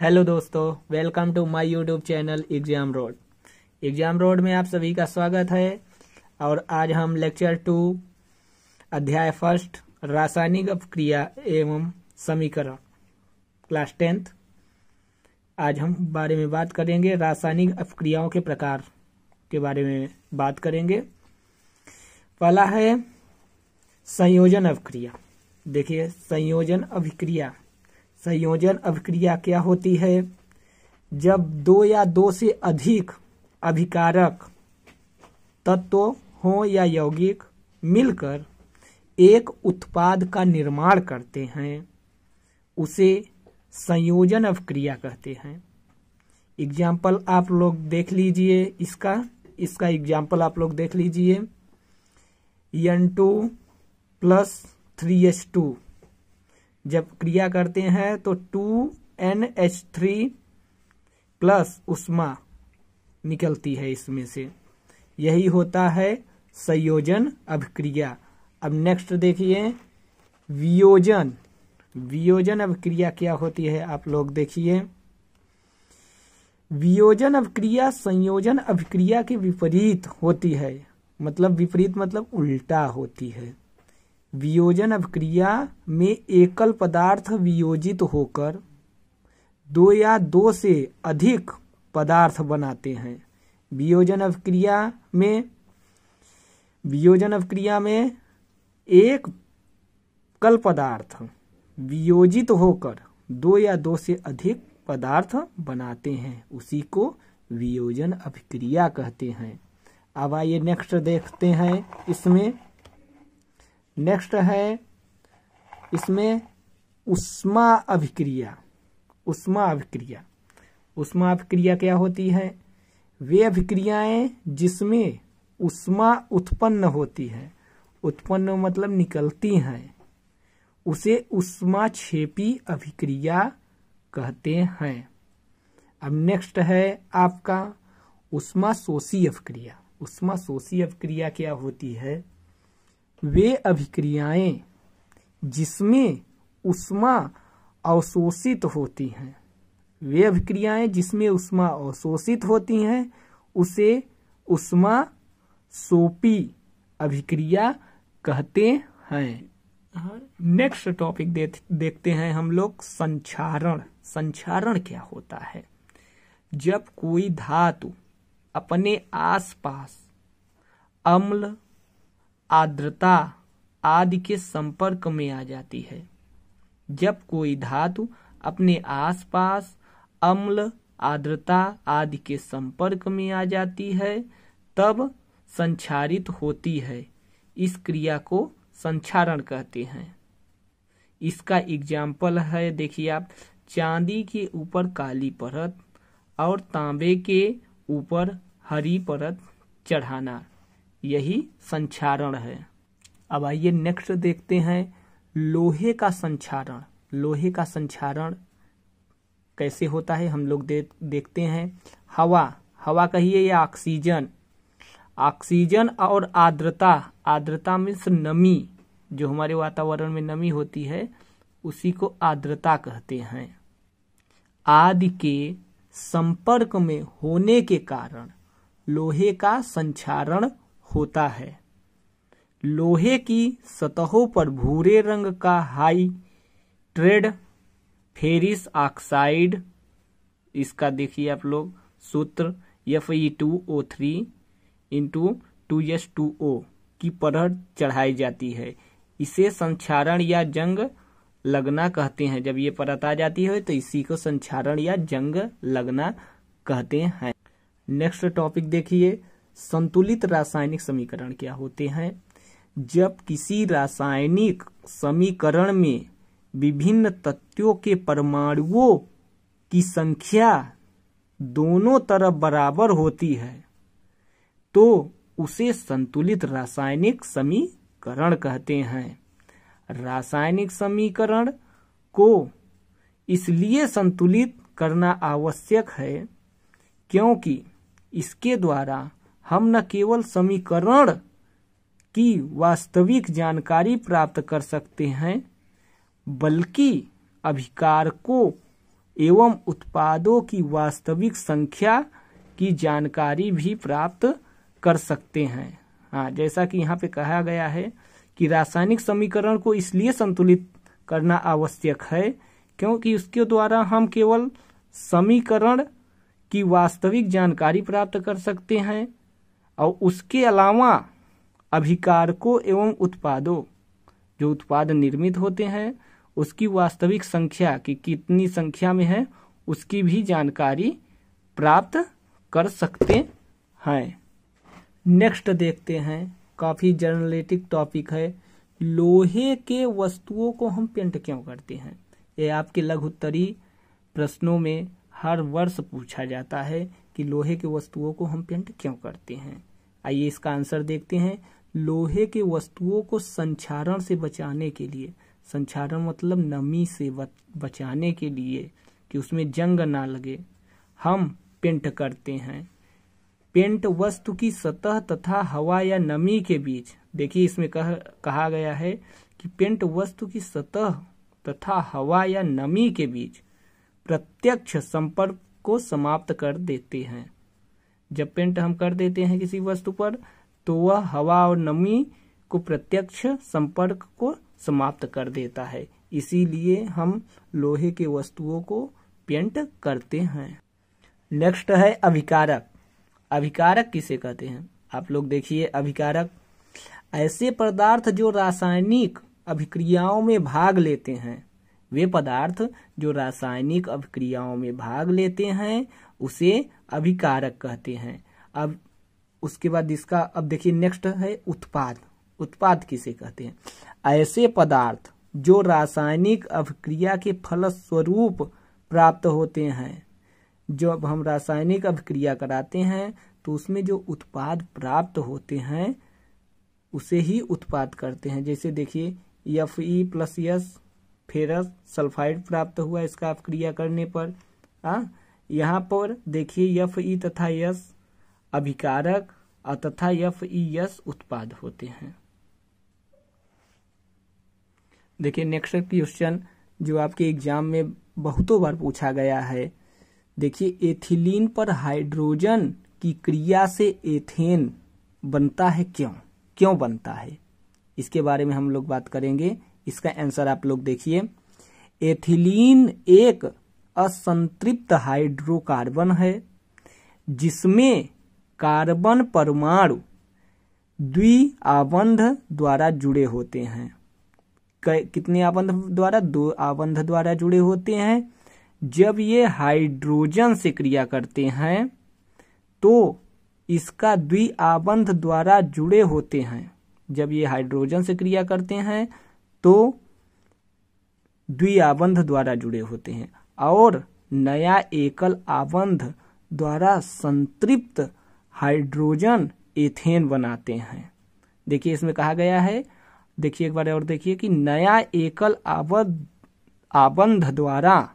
Hello दोस्तों, welcome to my YouTube channel exam road. Exam road में आप सभी का स्वागत है, और आज हम लेक्चर टू, अध्याय फ़र्स्ट, रासायनिक अपक्रिया एवं समीकरण, क्लास टेंथ। आज हम बारे में बात करेंगे, रासायनिक अपक्रियाओं के प्रकार के बारे में बात करेंगे। पहला है संयोजन अभिक्रिया। देखिए, संयोजन अभिक्रिया संयोजन अभिक्रिया क्या होती है? जब दो या दो से अधिक अभिकारक तत्व हो या यौगिक मिलकर एक उत्पाद का निर्माण करते हैं, उसे संयोजन अभिक्रिया कहते हैं। एग्ज़ाम्पल आप लोग देख लीजिए इसका इसका एग्ज़ाम्पल आप लोग देख लीजिए। N two plus three H two जब क्रिया करते हैं तो two N H three plus उष्मा निकलती है इसमें से। यही होता है संयोजन अभिक्रिया। अब नेक्स्ट देखिए, वियोजन। वियोजन अभिक्रिया क्या होती है? आप लोग देखिए। वियोजन अभिक्रिया संयोजन अभिक्रिया के विपरीत होती है। मतलब विपरीत मतलब उल्टा होती है। वियोजन अभिक्रिया में एकल पदार्थ वियोजित होकर दो या दो से अधिक पदार्थ बनाते हैं। वियोजन अभिक्रिया में, वियोजन अभिक्रिया में एक कल पदार्थ वियोजित होकर दो या दो से अधिक पदार्थ बनाते हैं। उसी को वियोजन अभिक्रिया कहते हैं। अब आइए नेक्स्ट देखते हैं। इसमें नेक्स्ट है इसमें उष्मा अभिक्रिया उष्मा अभिक्रिया। उष्मा अभिक्रिया क्या होती है? वे अभिक्रियाएँ जिसमें उष्मा उत्पन्न होती है। उत्पन्न मतलब निकलती हैं। उसे उष्मा छेपी अभिक्रिया कहते हैं। अब नेक्स्ट है आपका उष्मा शोषी अभिक्रिया। उष्मा शोषी अभिक्रिया क्या होती है? वे अभिक्रियाएँ जिसमें उष्मा अवशोषित होती हैं। वे अभिक्रियाएँ जिसमें उष्मा अवशोषित होती हैं उसे उष्मा सोपी अभिक्रिया कहते हैं। नेक्स्ट टॉपिक दे, देखते हैं हम लोग संचारण संचारण क्या होता है? जब कोई धातु अपने आसपास अम्ल आर्द्रता आदि के संपर्क में आ जाती है। जब कोई धातु अपने आसपास अम्ल, आर्द्रता आदि के संपर्क में आ जाती है, तब संचारित होती है। इस क्रिया को संचारण कहते हैं। इसका एग्ज़ाम्पल है, देखिए आप, चांदी के ऊपर काली परत और तांबे के ऊपर हरी परत चढ़ाना। यही संचारण है। अब आइए नेक्स्ट देखते हैं लोहे का संचारण लोहे का संचारण कैसे होता है हम लोग दे, देखते हैं। हवा। हवा कहिए या ऑक्सीजन ऑक्सीजन और आर्द्रता। आर्द्रता मीन्स नमी। जो हमारे वातावरण में नमी होती है उसी को आर्द्रता कहते हैं। आदि के संपर्क में होने के कारण लोहे का संचारण होता है। लोहे की सतहों पर भूरे रंग का हाई ट्रेड, फेरिस ऑक्साइड, इसका देखिए आप लोग, सूत्र F E two O three into two S two O की परत चढ़ाई जाती है। इसे संचारण या जंग लगना कहते हैं। जब ये परत आ जाती है तो इसी को संचारण या जंग लगना कहते हैं। नेक्स्ट टॉपिक देखिए। संतुलित रासायनिक समीकरण क्या होते हैं? जब किसी रासायनिक समीकरण में विभिन्न तत्वों के परमाणुओं की संख्या दोनों तरफ़ बराबर होती है तो उसे संतुलित रासायनिक समीकरण कहते हैं। रासायनिक समीकरण को इसलिए संतुलित करना आवश्यक है क्योंकि इसके द्वारा हम न केवल समीकरण की वास्तविक जानकारी प्राप्त कर सकते हैं, बल्कि अभिकार को एवं उत्पादों की वास्तविक संख्या की जानकारी भी प्राप्त कर सकते हैं। हाँ जैसा कि यहाँ पे कहा गया है कि रासायनिक समीकरण को इसलिए संतुलित करना आवश्यक है, क्योंकि उसके द्वारा हम केवल समीकरण की वास्तविक जानकारी प्राप्त कर सकते हैं और उसके अलावा अभिकारकों एवं उत्पादों, जो उत्पाद निर्मित होते हैं, उसकी वास्तविक संख्या की कितनी संख्या में है, उसकी भी जानकारी प्राप्त कर सकते हैं। नेक्स्ट देखते हैं। काफ़ी जर्नलेटिक टॉपिक है। लोहे के वस्तुओं को हम पेंट क्यों करते हैं? ये आपके लघुत्तरी प्रश्नों में हर वर्ष पूछा जाता है कि लोहे के वस्तुओं को हम पेंट क्यों करते हैं। आइए इसका आंसर देखते हैं। लोहे के वस्तुओं को संचारण से बचाने के लिए। संचारण मतलब नमी से बचाने के लिए कि उसमें जंग ना लगे। हम पेंट करते हैं। पेंट वस्तु की सतह तथा हवा या नमी के बीच। देखिए इसमें कह, कहा गया है कि पेंट वस्तु की सतह तथा हवा या नमी के बीच प्रत्यक्ष संपर्क को समाप्त कर देते हैं। जब पेंट हम कर देते हैं किसी वस्तु पर तो वह हवा और नमी को प्रत्यक्ष संपर्क को समाप्त कर देता है। इसीलिए हम लोहे के वस्तुओं को पेंट करते हैं। नेक्स्ट है अभिकारक। अभिकारक किसे कहते हैं? आप लोग देखिए अभिकारक। ऐसे पदार्थ जो रासायनिक अभिक्रियाओं में भाग लेते हैं, वे पदार्थ जो रासायनिक अभिक्रियाओं में भाग लेते हैं उसे अभिकारक कहते हैं। अब उसके बाद इसका, अब देखिए नेक्स्ट है उत्पाद। उत्पाद किसे कहते हैं? ऐसे पदार्थ जो रासायनिक अभिक्रिया के फलस्वरूप प्राप्त होते हैं। जब हम रासायनिक अभिक्रिया कराते हैं तो उसमें जो उत्पाद प्राप्त होते हैं, उसे ही उत्पाद करते हैं। जैसे देखिए F E plus S ferrous sulphide प्राप्त हुआ इसका क्रिया करने पर। आ यहाँ पर देखिए यफ, ई तथा यस अभिकारक तथा एफ़ ई, यस उत्पाद होते हैं। देखिए नेक्स्ट क्वेश्चन जो आपके एग्ज़ाम में बहुतों बार पूछा गया है। देखिए एथिलीन पर हाइड्रोजन की क्रिया से एथेन बनता है क्यों? क्यों बनता है? इसके बारे में हम लोग बात करेंगे। इसका आंसर आप लोग देखिए। एथिलीन एक असंतृप्त हाइड्रोकार्बन है, जिसमें कार्बन परमाणु द्विआबंध द्वारा जुड़े होते हैं। कितने आबंध द्वारा? दो आबंध द्वारा जुड़े होते हैं। जब ये हाइड्रोजन से क्रिया करते हैं तो इसका द्विआबंध द्वारा जुड़े होते हैं। जब ये हाइड्रोजन से क्रिया करते हैं तो द्विआबंध द्वारा जुड़े होते हैं। और नया एकल आबंध द्वारा संतृप्त हाइड्रोजन एथेन बनाते हैं। देखिए, इसमें कहा गया है, देखिए एक बार और देखिए कि नया एकल आबंध आबंध द्वारा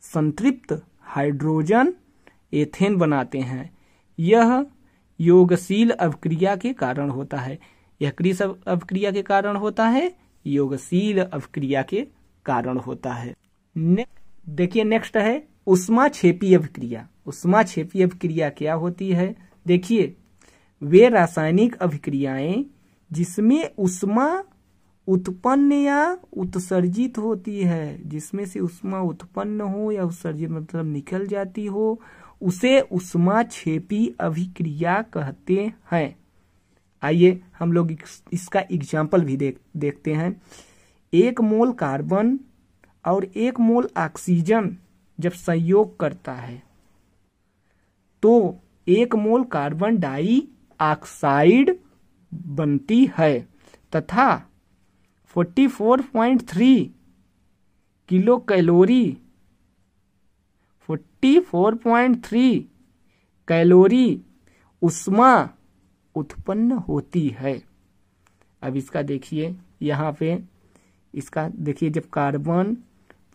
संतृप्त हाइड्रोजन एथेन बनाते हैं। यह योगशील अभिक्रिया के कारण होता है। यह क्रिस अभिक्रिया के कारण होता है, योगशील अभिक्रिया के कारण होता है। देखिए नेक्स्ट है उष्मा छेपी अभिक्रिया उष्मा छेपी अभिक्रिया क्या होती है? देखिए, वे रासायनिक अभिक्रियाएँ जिसमें उष्मा उत्पन्न या उत्सर्जित होती है, जिसमें से उष्मा उत्पन्न हो या उत्सर्जित मतलब निकल जाती हो, उसे उष्मा छेपी अभिक्रिया कहते हैं। आइए, हम लोग इसका एग्ज़ाम्पल भी देख, देखते हैं। एक मोल कार्बन और एक मोल ऑक्सीजन जब संयोग करता है तो एक मोल कार्बन डाई ऑक्साइड बनती है तथा 44.3 किलो कैलोरी 44.3 कैलोरी उष्मा उत्पन्न होती है। अब इसका देखिए, यहाँ पे इसका देखिए जब कार्बन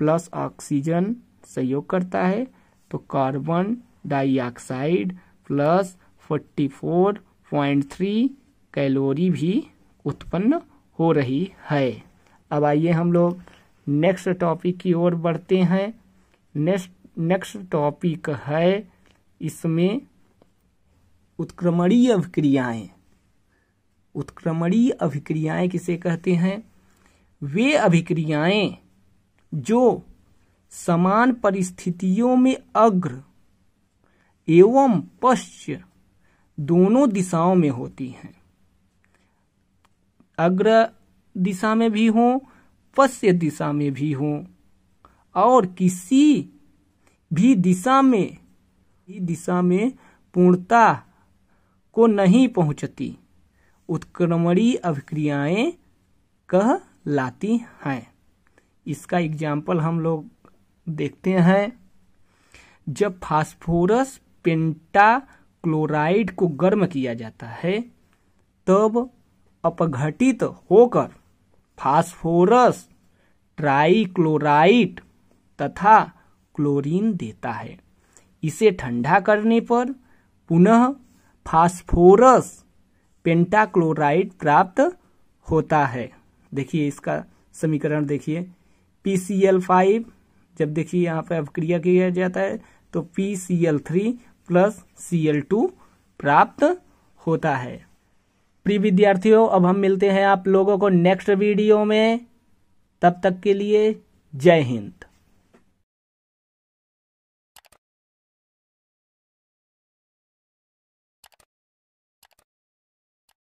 प्लस ऑक्सीजन सहयोग करता है तो कार्बन डाइऑक्साइड प्लस 44.3 कैलोरी भी उत्पन्न हो रही है। अब आइए हम लोग नेक्स्ट टॉपिक की ओर बढ़ते हैं। नेक्स्ट नेक्स्ट टॉपिक है इसमें उत्क्रमणीय अभिक्रियाएँ। उत्क्रमणीय अभिक्रियाएँ किसे कहते हैं? वे अभिक्रियाएँ जो समान परिस्थितियों में अग्र एवं पश्च दोनों दिशाओं में होती हैं। अग्र दिशा में भी हो पश्य दिशा में भी हो, और किसी भी दिशा में दिशा में पूर्णता को नहीं पहुँचती। उत्क्रमणी अभिक्रियाएँ कह लाती हैं। इसका एग्ज़ाम्पल हम लोग देखते हैं। जब फास्फोरस पेंटा क्लोराइड को गर्म किया जाता है, तब अपघटित होकर फास्फोरस ट्राइक्लोराइड तथा क्लोरीन देता है। इसे ठंडा करने पर पुनः फास्फोरस पेंटाक्लोराइड प्राप्त होता है। देखिए इसका समीकरण देखिए। PCl5 जब देखिए यहाँ पे अभिक्रिया किया जाता है तो P C L three plus C L two प्राप्त होता है। प्रिय विद्यार्थियों, अब हम मिलते हैं आप लोगों को नेक्स्ट वीडियो में। तब तक के लिए जय हिंद।